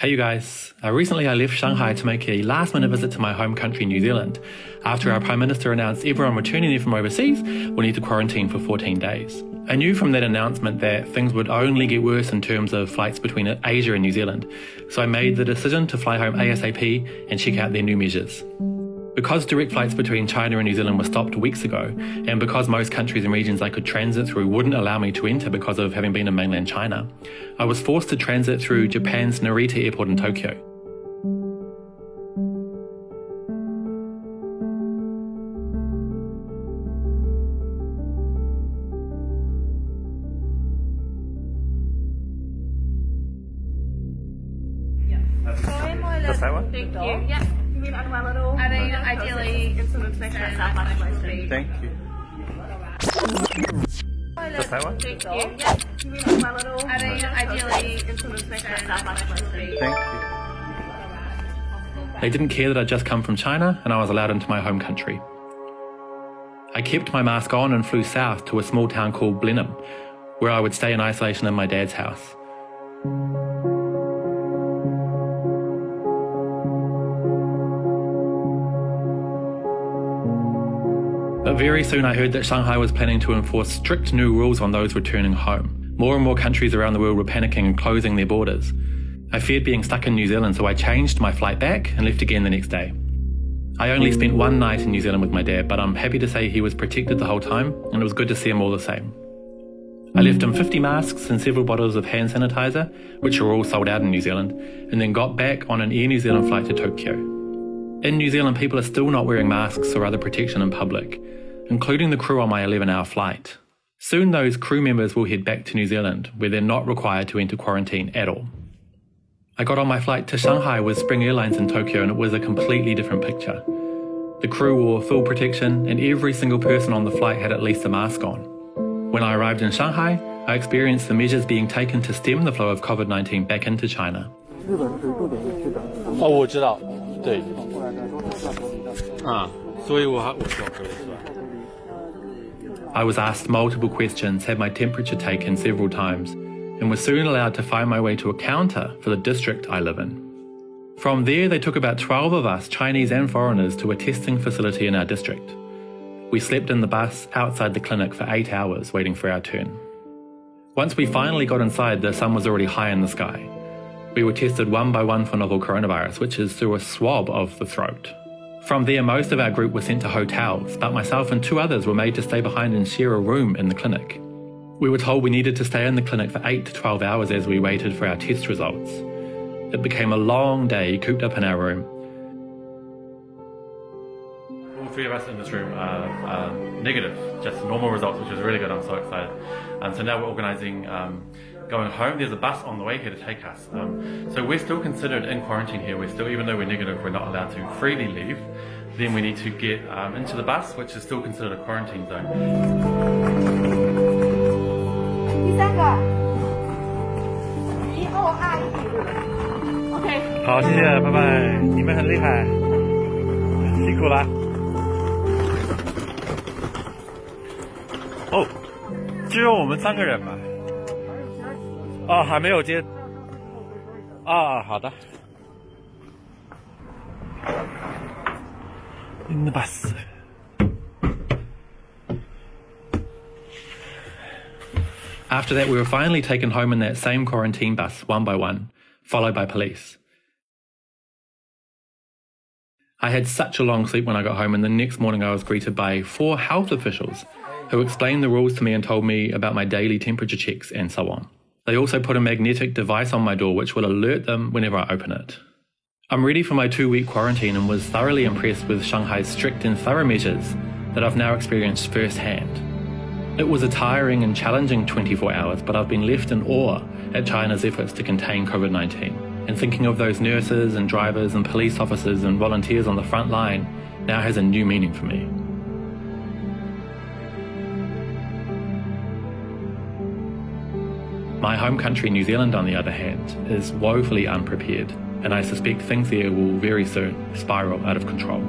Hey you guys, uh, recently I left Shanghai to make a last minute visit to my home country, New Zealand, after our Prime Minister announced everyone returning there from overseas will need to quarantine for 14 days. I knew from that announcement that things would only get worse in terms of flights between Asia and New Zealand, so I made the decision to fly home ASAP and check out their new measures. Because direct flights between China and New Zealand were stopped weeks ago, and because most countries and regions I could transit through wouldn't allow me to enter because of having been in mainland China, I was forced to transit through Japan's Narita Airport in Tokyo. Does that one? Thank you. Yeah. You mean unwell at all? I mean, No, ideally, It's sort of make sure it's out Thank you. Does that one? Thank you. Yeah. Yeah. You mean unwell at? I mean, ideally, It's sort make sure it's out Thank you. They didn't care that I'd just come from China and I was allowed into my home country. I kept my mask on and flew south to a small town called Blenheim, where I would stay in isolation in my dad's house. Very soon I heard that Shanghai was planning to enforce strict new rules on those returning home. More and more countries around the world were panicking and closing their borders. I feared being stuck in New Zealand, so I changed my flight back and left again the next day. I only spent one night in New Zealand with my dad, but I'm happy to say he was protected the whole time, and it was good to see him all the same. I left him 50 masks and several bottles of hand sanitizer, which were all sold out in New Zealand, and then got back on an Air New Zealand flight to Tokyo. In New Zealand, people are still not wearing masks or other protection in public, including the crew on my 11 hour flight. Soon, those crew members will head back to New Zealand, where they're not required to enter quarantine at all. I got on my flight to Shanghai with Spring Airlines in Tokyo, and it was a completely different picture. The crew wore full protection, and every single person on the flight had at least a mask on. When I arrived in Shanghai, I experienced the measures being taken to stem the flow of COVID 19 back into China. 哦，我知道，对，啊，所以我还我知道这个是吧？ I was asked multiple questions, had my temperature taken several times, and was soon allowed to find my way to a counter for the district I live in. From there, they took about 12 of us, Chinese and foreigners, to a testing facility in our district. We slept in the bus outside the clinic for eight hours waiting for our turn. Once we finally got inside, the sun was already high in the sky. We were tested one by one for novel coronavirus, which is through a swab of the throat. From there, most of our group were sent to hotels, but myself and two others were made to stay behind and share a room in the clinic. We were told we needed to stay in the clinic for 8 to 12 hours as we waited for our test results. It became a long day cooped up in our room. All three of us in this room are, are negative, just normal results, which is really good. I'm so excited. Um, so now we're organising um, going home. There's a bus on the way here to take us. Um, so we're still considered in quarantine here. We're still, even though we're negative, we're not allowed to freely leave. Then we need to get um, into the bus, which is still considered a quarantine zone. 第三个，一 O R E。OK。好，谢谢，拜拜。你们很厉害，辛苦了。哦，只有我们三个人吧？ 哦，还没有接。啊，好的。In the bus. After that, we were finally taken home in that same quarantine bus, one by one, followed by police. I had such a long sleep when I got home, and the next morning I was greeted by four health officials who explained the rules to me and told me about my daily temperature checks and so on. They also put a magnetic device on my door which will alert them whenever I open it. I'm ready for my two week quarantine and was thoroughly impressed with Shanghai's strict and thorough measures that I've now experienced firsthand. It was a tiring and challenging 24 hours, but I've been left in awe at China's efforts to contain COVID 19. And thinking of those nurses and drivers and police officers and volunteers on the front line now has a new meaning for me. My home country, New Zealand, on the other hand, is woefully unprepared, and I suspect things there will very soon spiral out of control.